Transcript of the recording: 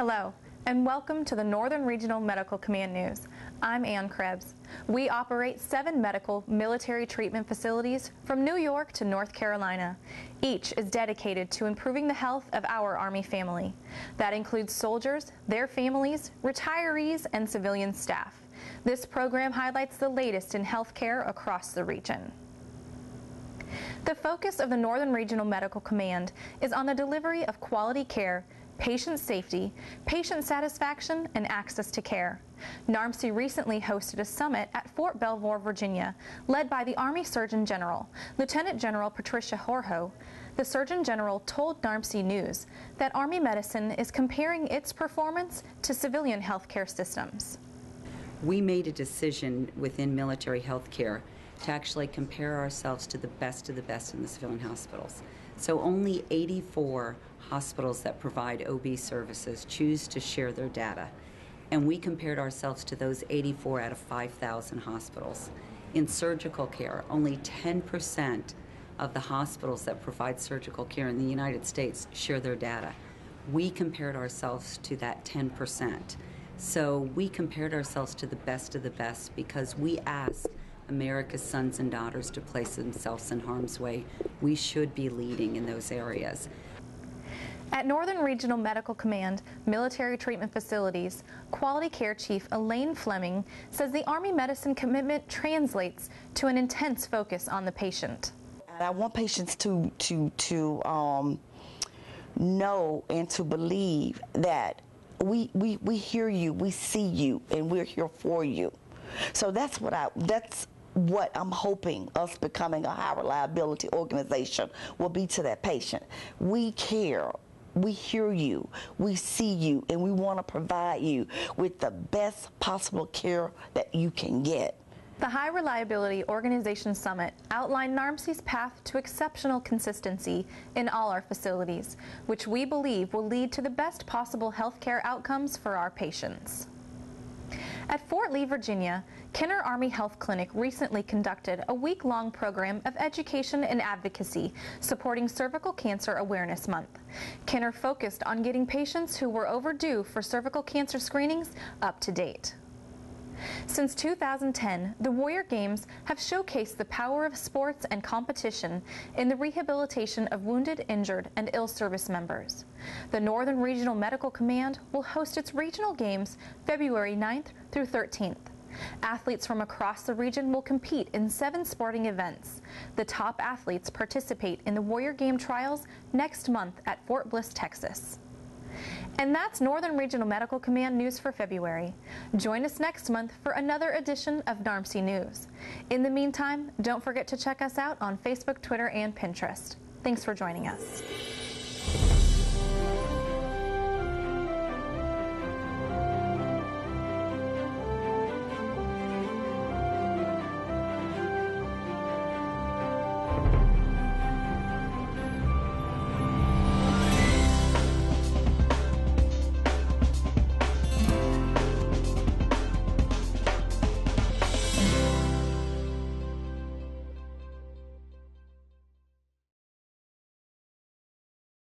Hello, and welcome to the Northern Regional Medical Command News. I'm Ann Krebs. We operate seven medical military treatment facilities from New York to North Carolina. Each is dedicated to improving the health of our Army family. That includes soldiers, their families, retirees, and civilian staff. This program highlights the latest in healthcare across the region. The focus of the Northern Regional Medical Command is on the delivery of quality care patient safety, patient satisfaction, and access to care. NARMC recently hosted a summit at Fort Belvoir, Virginia, led by the Army Surgeon General, Lieutenant General Patricia Horoho. The Surgeon General told NARMC News that Army medicine is comparing its performance to civilian healthcare systems. We made a decision within military healthcare to actually compare ourselves to the best of the best in the civilian hospitals. So only 84 hospitals that provide OB services choose to share their data. And we compared ourselves to those 84 out of 5,000 hospitals. In surgical care, only 10% of the hospitals that provide surgical care in the United States share their data. We compared ourselves to that 10%. So we compared ourselves to the best of the best because we asked America's sons and daughters to place themselves in harm's way. We should be leading in those areas. At Northern Regional Medical Command Military Treatment Facilities, Quality Care Chief Elaine Fleming says the Army medicine commitment translates to an intense focus on the patient. I want patients to to to um, know and to believe that we, we we hear you, we see you, and we're here for you. So that's what I that's what I'm hoping us becoming a high reliability organization will be to that patient. We care. We hear you, we see you, and we want to provide you with the best possible care that you can get. The High Reliability Organization Summit outlined NARMC's path to exceptional consistency in all our facilities, which we believe will lead to the best possible healthcare outcomes for our patients. At Fort Lee, Virginia, Kenner Army Health Clinic recently conducted a week-long program of education and advocacy supporting Cervical Cancer Awareness Month. Kenner focused on getting patients who were overdue for cervical cancer screenings up to date. Since 2010, the Warrior Games have showcased the power of sports and competition in the rehabilitation of wounded, injured, and ill service members. The Northern Regional Medical Command will host its regional games February 9th through 13th. Athletes from across the region will compete in seven sporting events. The top athletes participate in the Warrior Game Trials next month at Fort Bliss, Texas. And that's Northern Regional Medical Command news for February. Join us next month for another edition of NARMC News. In the meantime, don't forget to check us out on Facebook, Twitter, and Pinterest. Thanks for joining us.